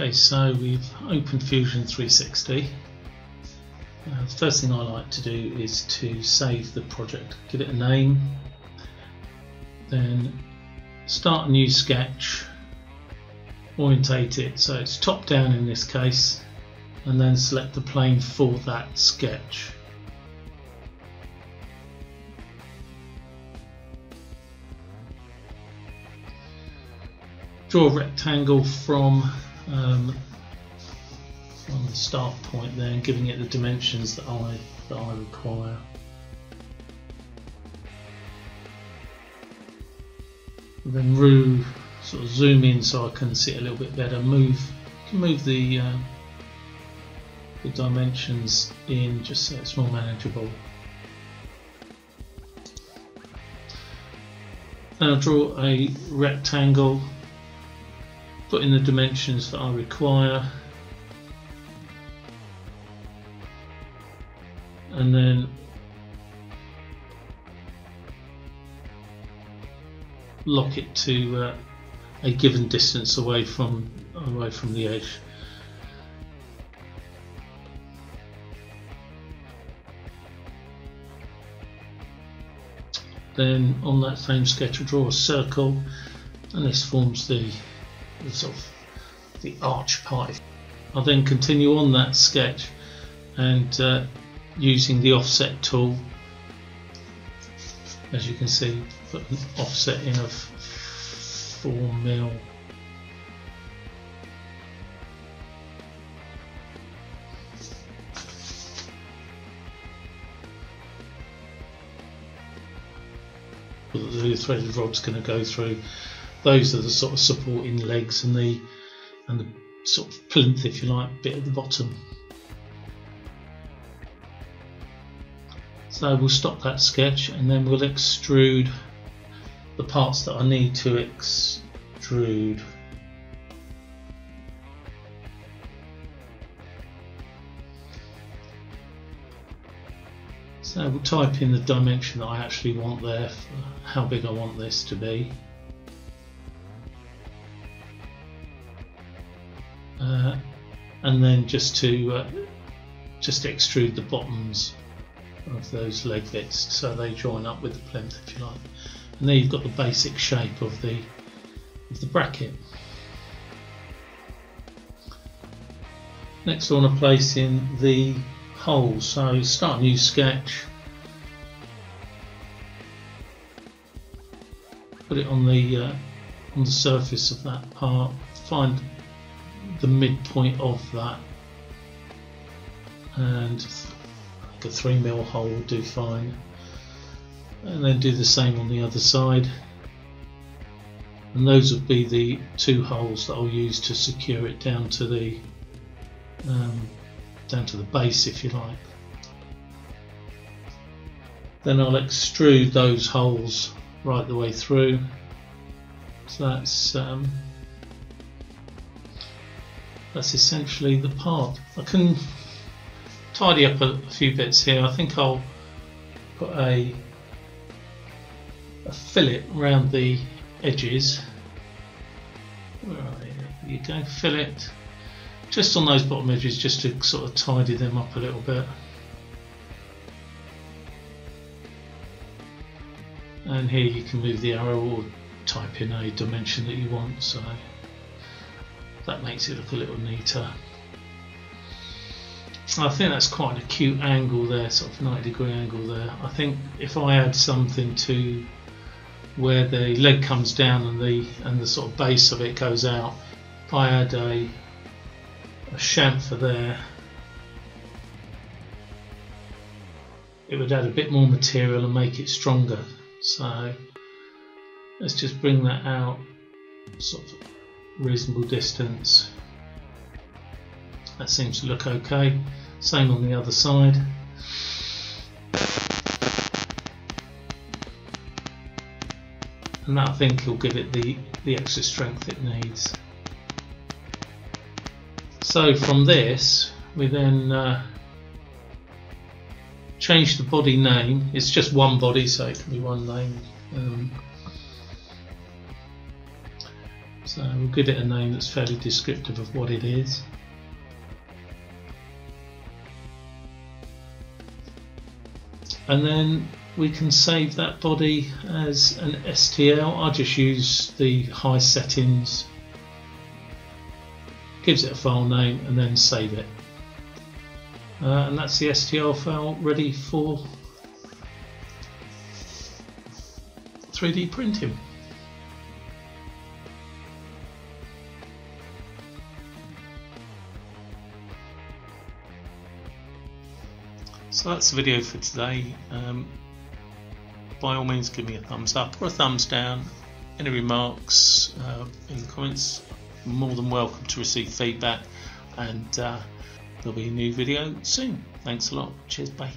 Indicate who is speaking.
Speaker 1: Okay, so we've opened Fusion 360. Uh, the first thing I like to do is to save the project, give it a name, then start a new sketch, orientate it so it's top down in this case, and then select the plane for that sketch. Draw a rectangle from um, from the start point there and giving it the dimensions that I that I require. And then Roo sort of zoom in so I can see it a little bit better. Move move the uh, the dimensions in just so it's more manageable. Then I'll draw a rectangle put in the dimensions that I require. And then lock it to uh, a given distance away from away from the edge. Then on that same sketch I'll draw a circle and this forms the sort of the arch pipe. I'll then continue on that sketch and uh, using the offset tool. As you can see put an offset in of 4 mil. The threaded rod's going to go through those are the sort of supporting legs and the and the sort of plinth, if you like, bit at the bottom. So we'll stop that sketch and then we'll extrude the parts that I need to extrude. So we'll type in the dimension that I actually want there, how big I want this to be. Uh, and then just to uh, just extrude the bottoms of those leg bits so they join up with the plinth if you like. And there you've got the basic shape of the of the bracket. Next I want to place in the holes so start a new sketch. Put it on the uh, on the surface of that part. Find the midpoint of that. And like a 3 mil hole will do fine. And then do the same on the other side. And those would be the two holes that I'll use to secure it down to the um, down to the base if you like. Then I'll extrude those holes right the way through. So that's um, that's essentially the part. I can tidy up a, a few bits here. I think I'll put a, a fillet around the edges. Where are they? There you go, fillet. Just on those bottom edges just to sort of tidy them up a little bit. And here you can move the arrow or type in a dimension that you want. So that makes it look a little neater. I think that's quite an acute angle there, sort of 90 degree angle there. I think if I add something to where the leg comes down and the and the sort of base of it goes out, if I add a, a chamfer there, it would add a bit more material and make it stronger. So let's just bring that out sort of reasonable distance. That seems to look okay. Same on the other side. And that I think will give it the, the extra strength it needs. So from this we then uh, change the body name. It's just one body, so it can be one name. Um, so we'll give it a name that's fairly descriptive of what it is. And then we can save that body as an STL. I just use the high settings, gives it a file name, and then save it. Uh, and that's the STL file ready for 3D printing. So that's the video for today. Um, by all means give me a thumbs up or a thumbs down. Any remarks uh, in the comments, more than welcome to receive feedback and uh, there'll be a new video soon. Thanks a lot. Cheers, bye.